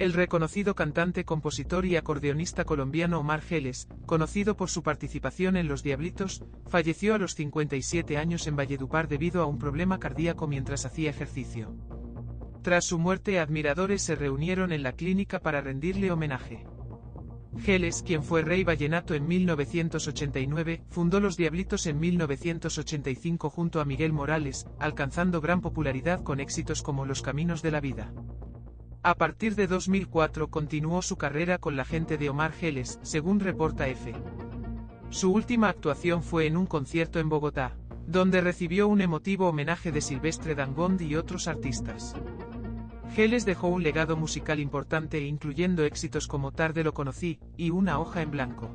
El reconocido cantante, compositor y acordeonista colombiano Omar Geles, conocido por su participación en Los Diablitos, falleció a los 57 años en Valledupar debido a un problema cardíaco mientras hacía ejercicio. Tras su muerte, admiradores se reunieron en la clínica para rendirle homenaje. Geles, quien fue rey vallenato en 1989, fundó Los Diablitos en 1985 junto a Miguel Morales, alcanzando gran popularidad con éxitos como Los Caminos de la Vida. A partir de 2004 continuó su carrera con la gente de Omar Geles, según reporta F. Su última actuación fue en un concierto en Bogotá, donde recibió un emotivo homenaje de Silvestre Dangond y otros artistas. Geles dejó un legado musical importante incluyendo éxitos como Tarde lo conocí, y Una hoja en blanco.